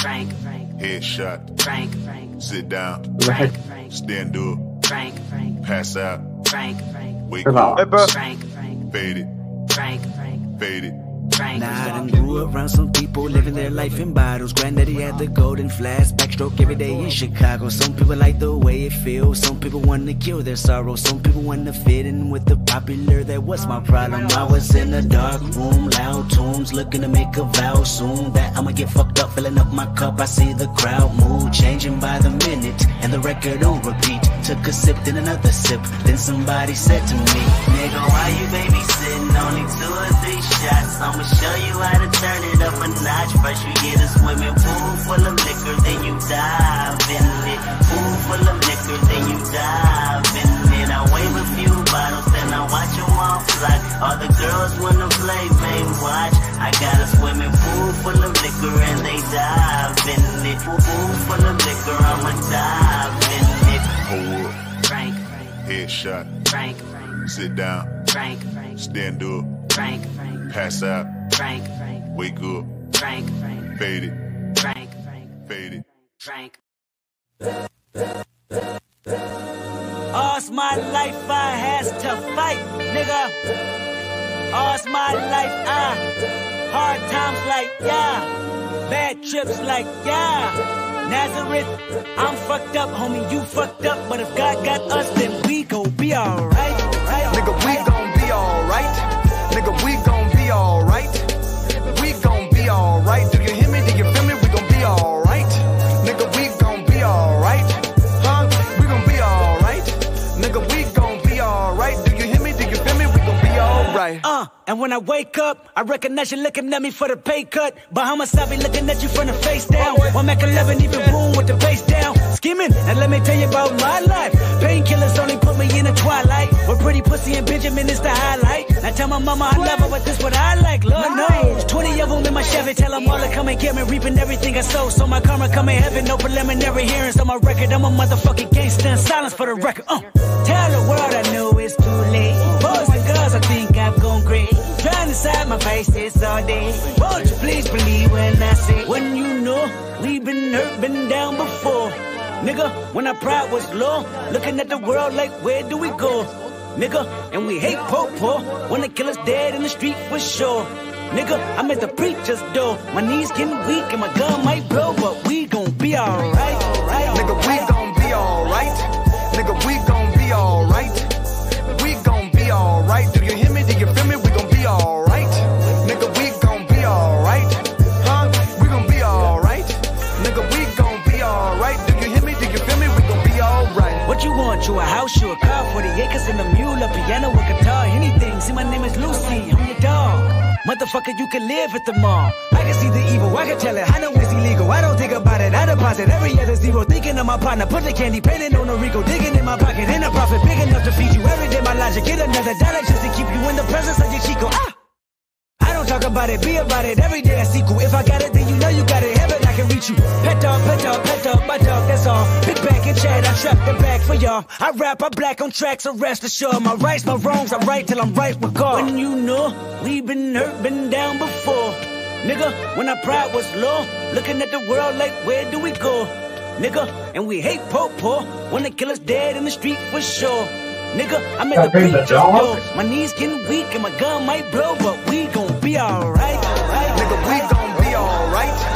Frank, Headshot. Frank, Sit down. Frank. Stand up. Frank, Pass out. Frank, Wake Hold on. up. Frank, Fade it. Frank, Fade it. Frank. Nah, I done grew around some people living their life in bottles. Granddaddy had the golden flask, backstroke every day in Chicago. Some people like the way it feels. Some people want to kill their sorrow. Some people want to fit in with the popular. That was my problem. I was in a dark room, loud tunes, looking to make a vow soon that I'ma get fucked up, filling up my cup. I see the crowd mood changing by the minute, and the record on repeat. Took a sip, then another sip. Then somebody said to me, Nigga, why you babysitting? Only two or three shots. I'ma show you how to turn it up a notch. First you get a swimming pool full of liquor, then you dive in it. Pool full of liquor, then you dive in it. I wave a few bottles, then I watch them all fly. All the girls wanna play, man, watch. I got a swimming pool full of liquor and they dive in it. Pool full of liquor, I'ma dive in it. Hold up. Frank, Headshot. Frank, Sit down. Frank, Stand up. Frank, Pass out. Frank, Frank. Wake up. Frank, Frank. Fade it. Frank, Frank. Fade it. Frank. All's my life I has to fight, nigga. All's my life I hard times like yeah, bad trips like yeah. Nazareth, I'm fucked up, homie, you fucked up. But if God got us, then we gon' be alright. Nigga, we gon' be alright. Nigga, we gon' be alright. We gon' be alright. Do you hear me? Do you feel me? We gon' be alright. Nigga, we gon' be alright. Huh? We gon' be alright. Nigga, we gon' be alright. Do you hear me? Do you feel me? We gon' be alright. Uh, and when I wake up, I recognize you looking at me for the pay cut. Bahamas, I be looking at you from the face down. One Mac 11, even boom with the bass down. Skimming, and let me tell you about my life. Painkillers only put me in the twilight. With pretty pussy and Benjamin is the highlight. Tell my mama I love her, but this what I like, Lord knows. 20 of them in my Chevy, tell them all to come and get me. Reaping everything I sow, so my karma come in heaven. No preliminary hearings on my record. I'm a motherfucking gangster in silence for the record. Uh, tell the world I know it's too late. Boys and girls, I think I've gone great. Trying to side my face this all day. Won't you please believe when I say, when you know we've been hurt, been down before. Nigga, when our pride was low, looking at the world like, where do we go? Nigga, and we hate poor poor. When kill killer's dead in the street for sure. Nigga, I'm at the preacher's door. My knees getting weak and my gun might blow, but we gon' be alright. Nigga, we gon' be alright. Nigga, we gon' You a house, you a car, 40 acres and a mule, a piano, a guitar, anything. See, my name is Lucy, I'm your dog. Motherfucker, you can live at the mall. I can see the evil, I can tell it. I know it's illegal. I don't think about it. I deposit every other zero. Thinking of my partner, put the candy, painting on a Rico, digging in my pocket. In a profit big enough to feed you every day. My logic, get another dollar just to keep you in the presence of your Chico. Ah! I don't talk about it, be about it. Every day I see sequel. If I got it, then you know you got it. Y'all. I rap, I black on tracks, so rest assured. My rights, my wrongs, I right till I'm right with God. When you know we been hurt, been down before. Nigga, when our pride was low, looking at the world like, where do we go? Nigga, and we hate poor poor. When kill us dead in the street for sure. Nigga, I'm at the Okay, the preacher's dog. door. My knees getting weak and my gun might blow, but we gon' be alright. Nigga, we gon' be alright.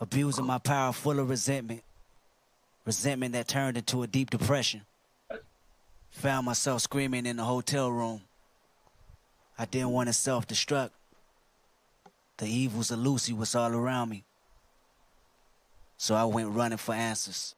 abusing my power full of resentment, resentment that turned into a deep depression. Found myself screaming in the hotel room. I didn't want to self destruct. The evils of Lucy was all around me. So I went running for answers.